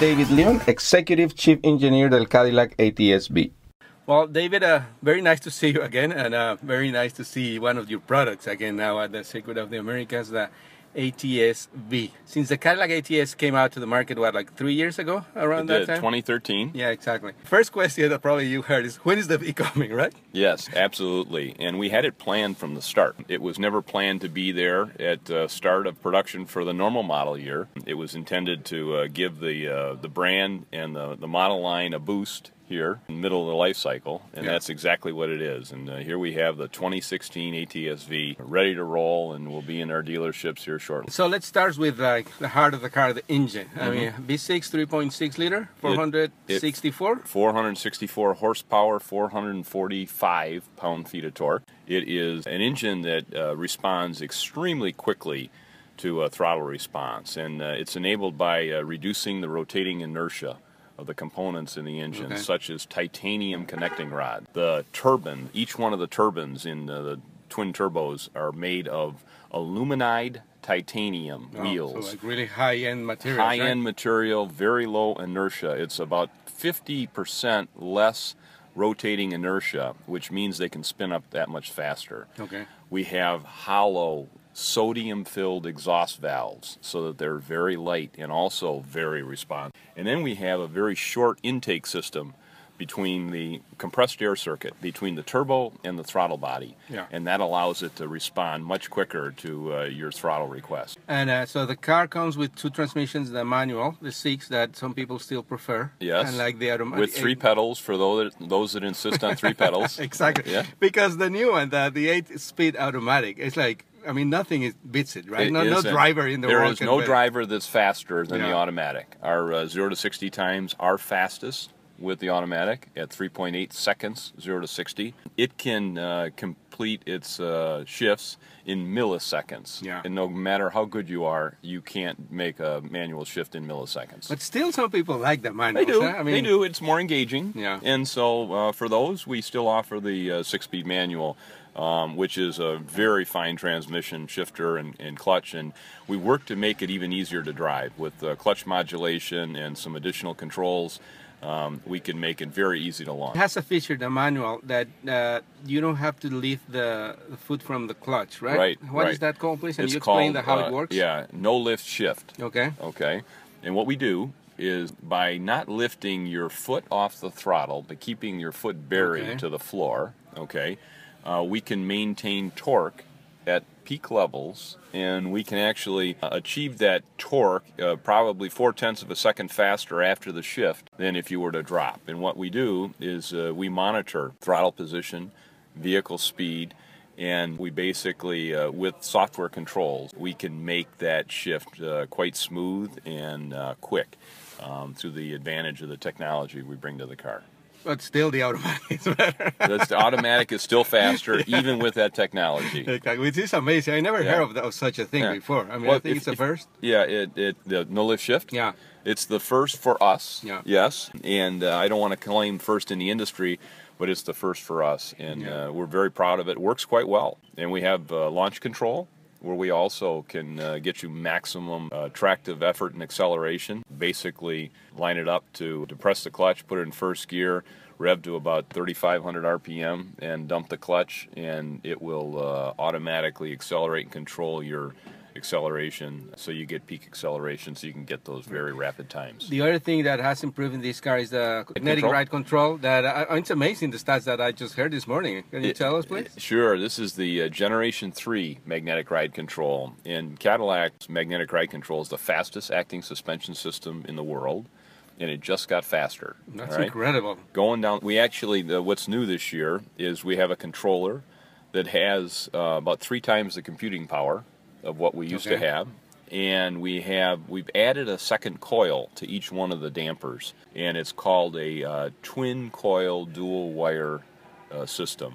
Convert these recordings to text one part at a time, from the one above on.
David Leone, Executive Chief Engineer del Cadillac ATS-V. Well, David, uh, very nice to see you again, and uh, very nice to see one of your products again now at the Circuit of the Americas, the ATS-V. Since the Cadillac ATS came out to the market, what, like three years ago, around It that did, time? 2013. Yeah, exactly. First question that probably you heard is, when is the V coming, right? Yes, absolutely. And we had it planned from the start. It was never planned to be there at the start of production for the normal model year. It was intended to uh, give the uh, the brand and the, the model line a boost here in the middle of the life cycle, and Yeah. that's exactly what it is. And uh, here we have the 2016 ATS-V ready to roll, and will be in our dealerships here shortly. So let's start with like the heart of the car, the engine. I mean, V6 3.6 liter, 464. 464 horsepower, 445 pound feet of torque. It is an engine that uh, responds extremely quickly to a throttle response, and uh, it's enabled by uh, reducing the rotating inertia of the components in the engine, Okay. such as titanium connecting rod. The turbine, each one of the turbines in uh, the twin turbos are made of aluminide titanium Oh, wheels So like really high-end material. high end material, very low inertia. It's about 50% less rotating inertia, which means they can spin up that much faster. Okay. We have hollow sodium filled exhaust valves so that they're very light and also very responsive. And then we have a very short intake system between the compressed air circuit between the turbo and the throttle body Yeah. and that allows it to respond much quicker to uh, your throttle request And uh, so the car comes with two transmissions, the manual, the six that some people still prefer. Yes. And like the automatic. with three pedals for those that, those that insist on three pedals. exactly. Yeah. Because the new one, the, the eight-speed automatic, it's like, I mean, nothing is, beats it, right? It no, no driver in the There world. is can no driver that's faster than the automatic. Our uh, zero to sixty times are fastest with the automatic at 3.8 seconds, zero to sixty. It can uh, complete its uh, shifts in milliseconds. Yeah. And no matter how good you are, you can't make a manual shift in milliseconds. But still, some people like the They manual. do. I mean, they do. It's more engaging. Yeah. And so uh, for those, we still offer the uh, six-speed manual, um, which is a very fine transmission shifter and, and clutch, and we work to make it even easier to drive with uh, clutch modulation and some additional controls. Um, we can make it very easy to launch. It has a feature, the manual, that uh, you don't have to lift the, the foot from the clutch, right? Right, What is right. that called, please? And It's you explain called the, how uh, it works? Yeah, no lift shift. Okay. Okay. And what we do is by not lifting your foot off the throttle, but keeping your foot buried Okay. to the floor, okay, uh, we can maintain torque at peak levels and we can actually uh, achieve that torque uh, probably four tenths of a second faster after the shift than if you were to drop. And what we do is uh, we monitor throttle position, vehicle speed, and we basically, uh, with software controls, we can make that shift uh, quite smooth and uh, quick um, through the advantage of the technology we bring to the car. But still, the automatic is better. The automatic is still faster, even with that technology. Okay, Which is amazing. I never Yeah. heard of, of such a thing Yeah. before. I mean, Well, I think if- it's the if- first. Yeah, it, it the no lift shift. Yeah. It's the first for us. Yeah. Yes, and uh, I don't want to claim first in the industry, but it's the first for us, and Yeah. uh, we're very proud of it. it. Works quite well, and we have uh, launch control. Where we also can uh, get you maximum uh, tractive effort and acceleration. Basically, line it up to depress the clutch, put it in first gear, rev to about 3,500 RPM, and dump the clutch, and it will uh, automatically accelerate and control your acceleration so you get peak acceleration so you can get those very rapid times. The other thing that has improved in this car is the magnetic control? ride control. That uh, it's amazing the stats that I just heard this morning. Can you It- tell us, please? Sure. This is the uh, Generation 3 magnetic ride control. in Cadillac's magnetic ride control is the fastest acting suspension system in the world. And it just got faster. That's right? incredible. Going down, we actually, the, what's new this year is we have a controller that has uh, about three times the computing power of what we used to have. And we have, we've added a second coil to each one of the dampers. And it's called a uh, twin coil dual wire uh, system.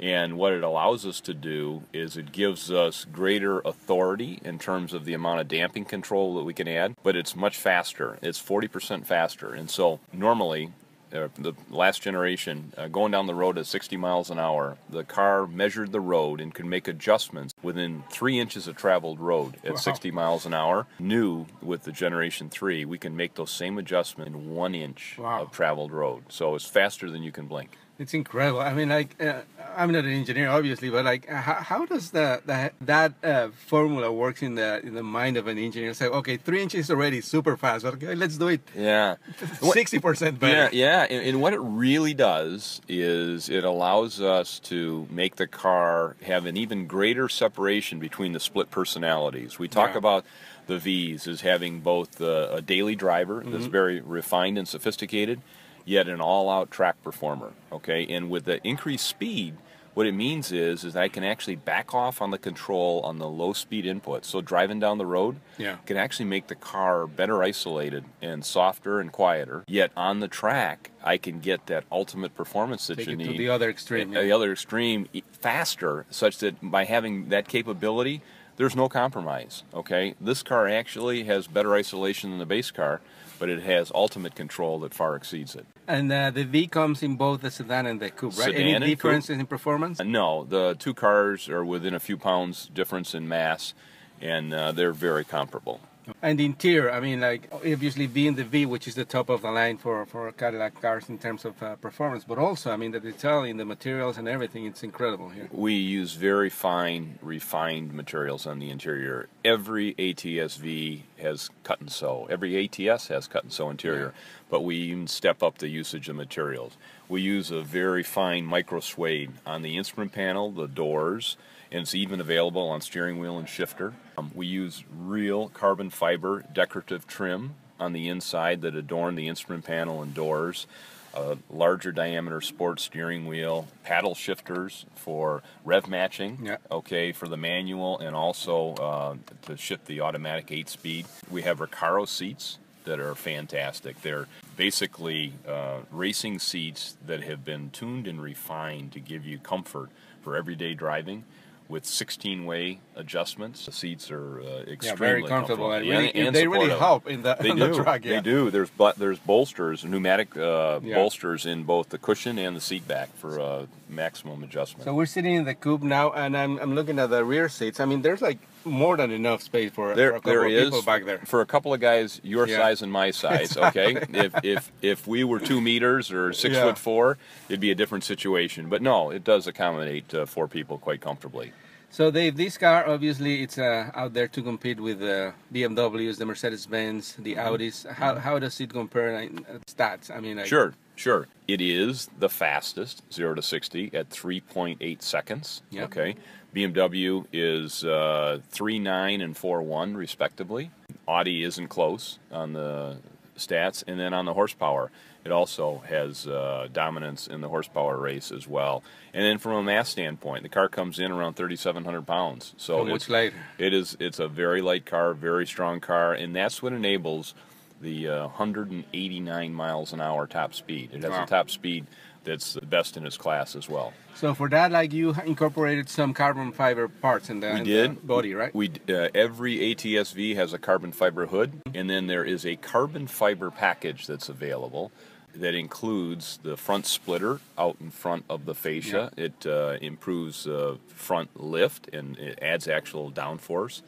And what it allows us to do is it gives us greater authority in terms of the amount of damping control that we can add, but it's much faster. It's 40% faster. And so normally the last generation, uh, going down the road at 60 miles an hour, the car measured the road and could make adjustments within three inches of traveled road at Wow. 60 miles an hour. New with the Generation 3, we can make those same adjustments in one inch Wow. of traveled road. So it's faster than you can blink. It's incredible. I mean, like, uh, I'm not an engineer, obviously, but like, uh, how, how does the, the that uh, formula works in the in the mind of an engineer? Say, okay, three inches already super fast, but okay, let's do it Yeah. Sixty percent better. Yeah, yeah, and, and what it really does is it allows us to make the car have an even greater separation between the split personalities. We talk Yeah. about the V's as having both uh, a daily driver that's Mm-hmm. very refined and sophisticated, yet an all-out track performer. Okay, and with the increased speed. What it means is, is I can actually back off on the control on the low speed input. So driving down the road, Yeah. can actually make the car better isolated and softer and quieter. Yet on the track, I can get that ultimate performance that Take you it need. to the other extreme. at the other extreme faster, such that by having that capability, there's no compromise. Okay, this car actually has better isolation than the base car, but it has ultimate control that far exceeds it. And uh, the V comes in both the sedan and the coupe, right? Sedan Any and coupe. differences in performance? Uh, No, the two cars are within a few pounds difference in mass, and uh, they're very comparable. And the interior, I mean, like obviously being the V, which is the top of the line for, for Cadillac cars in terms of uh, performance, but also, I mean, the detailing, the materials, and everything, it's incredible here. We use very fine, refined materials on the interior. Every ATS-V has cut and sew. Every ATS has cut and sew interior, but we even step up the usage of materials. We use a very fine micro suede on the instrument panel, the doors, and it's even available on steering wheel and shifter. Um, we use real carbon fiber decorative trim on the inside that adorn the instrument panel and doors a larger diameter sports steering wheel, paddle shifters for rev matching, Yeah. okay, for the manual and also uh, to shift the automatic 8 speed. We have Recaro seats that are fantastic. They're basically uh, racing seats that have been tuned and refined to give you comfort for everyday driving. With 16-way adjustments, the seats are uh, extremely Yeah, very comfortable. And Yeah, really, and they really help in the, They on do. the track. Yeah. They do. There's there's bolsters, pneumatic uh, Yeah. bolsters in both the cushion and the seat back for uh, maximum adjustment. So we're sitting in the coupe now, and I'm, I'm looking at the rear seats. I mean, there's like more than enough space for, for there, a couple there of is people back there. for a couple of guys your Yeah. size and my size. Okay, if if if we were two meters or six foot four, it'd be a different situation. But no, it does accommodate uh, four people quite comfortably. So Dave, this car obviously it's uh, out there to compete with the BMWs, the Mercedes-Benz, the Mm-hmm. Audis. How, how does it compare in uh, stats? I mean, like, Sure, sure. It is the fastest, 0 to 60, at 3.8 seconds. Yeah. Okay. BMW is uh, 3.9 and four one respectively. Audi isn't close on the stats. And then on the horsepower, it also has uh, dominance in the horsepower race as well. And then from a mass standpoint, the car comes in around 3,700 pounds. So much lighter. it is. It's a very light car, very strong car, and that's what enables the uh, 189 miles an hour top speed. It has Wow. a top speed that's the best in its class as well. So for that, like you incorporated some carbon fiber parts in the, We in did the body, right? We uh, every ATSV has a carbon fiber hood, and then there is a carbon fiber package that's available that includes the front splitter out in front of the fascia. It uh, improves uh, front lift and it adds actual downforce.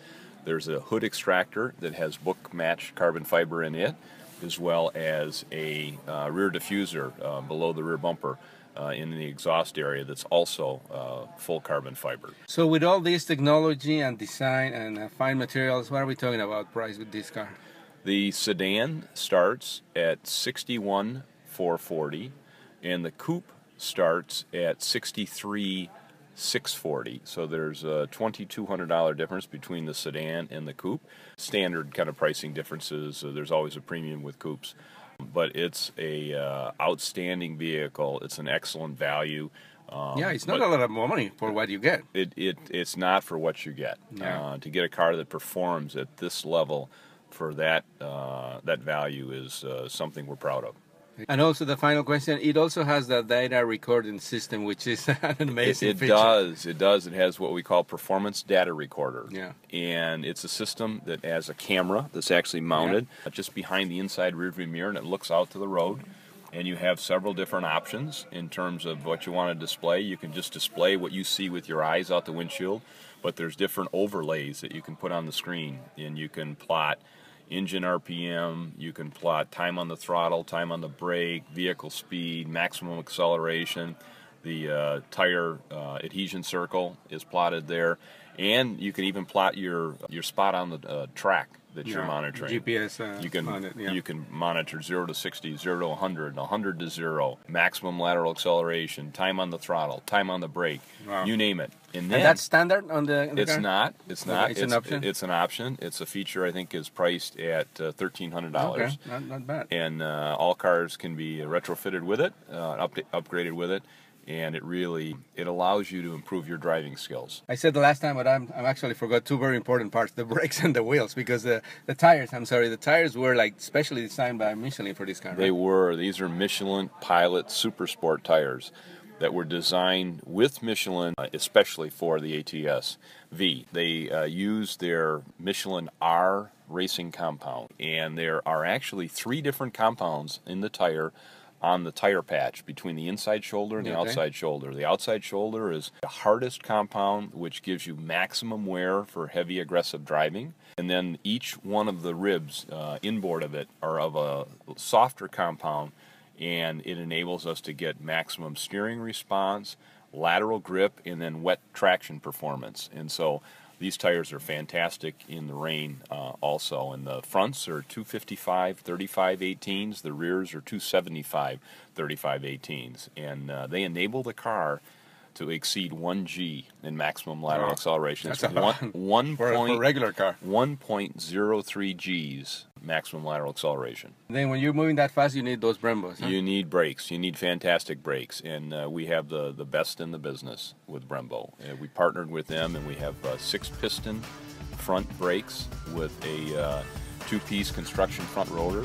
There's a hood extractor that has book match carbon fiber in it, as well as a uh, rear diffuser uh, below the rear bumper. Uh, in the exhaust area, that's also uh, full carbon fiber. so with all this technology and design and uh, fine materials, what are we talking about price with this car? The sedan starts at 61 440 and the coupe starts at 63 640 so there's a $2200 difference between the sedan and the coupe standard kind of pricing differences uh, there's always a premium with coupes but it's a uh, outstanding vehicle it's an excellent value um, yeah, it's not a lot of money for what you get. it, it it's not for what you get. Uh, to get a car that performs at this level for that uh, that value is uh, something we're proud of. And also the final question, it also has the data recording system, which is an It, amazing it feature. does. It does. It has what we call performance data recorder. Yeah. And it's a system that has a camera that's actually mounted uh, just behind the inside rearview mirror, and it looks out to the road. and you have several different options in terms of what you want to display. You can just display what you see with your eyes out the windshield, but there's different overlays that you can put on the screen, and you can plot engine RPM, you can plot time on the throttle, time on the brake, vehicle speed, maximum acceleration. The uh, tire uh, adhesion circle is plotted there, and you can even plot your your spot on the uh, track that you're monitoring. GPS, uh, you can it, yeah. you can monitor zero to 60, zero to 100, 100 to zero, maximum lateral acceleration, time on the throttle, time on the brake, Wow. you name it. And then And that's standard on the, the it's car? not. It's not. it's an option? It's an option. It's a feature. I think is priced at uh, thirteen hundred dollars. Okay, not, not bad. And uh, all cars can be retrofitted with it, uh, up, upgraded with it, and it really it allows you to improve your driving skills. I said the last time, but I'm, I'm actually forgot two very important parts: the brakes and the wheels, because the the tires. I'm sorry, the tires were like specially designed by Michelin for this car. They right? were. These are Michelin Pilot Super Sport tires that were designed with Michelin, uh, especially for the ATS V. They uh, use their Michelin R racing compound, and there are actually three different compounds in the tire on the tire patch between the inside shoulder and the Okay. outside shoulder. The outside shoulder is the hardest compound, which gives you maximum wear for heavy aggressive driving. And then each one of the ribs uh, inboard of it are of a softer compound, and it enables us to get maximum steering response, lateral grip, and then wet traction performance. And so these tires are fantastic in the rain uh, also. And the fronts are 255 35 18s, the rears are 275 35 18s. And uh, they enable the car to exceed 1G in maximum lateral Wow. acceleration. That's It's a lot. one, one For, a- for a point- regular car. 1.03 G's maximum lateral acceleration. Then when you're moving that fast, you need those Brembos. Huh? You need brakes. You need fantastic brakes, and uh, we have the, the best in the business with Brembo. Uh, we partnered with them, and we have uh, six piston front brakes with a uh, two piece construction front rotor,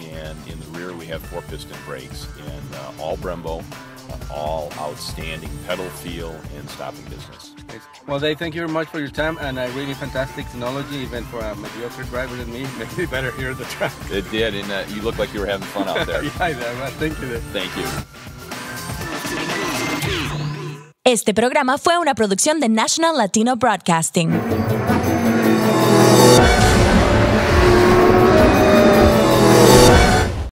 and in the rear we have four piston brakes, and uh, all Brembo, all outstanding pedal feel and stopping business. Well, Dave, thank you very much for your time and a really fantastic technology, even for a mediocre driver than me. Makes me better here at the track. It did, and uh, you look like you were having fun out there. yeah, I know. Well, Thank you. Dave. Thank you. Este programa fue una producción de National Latino Broadcasting.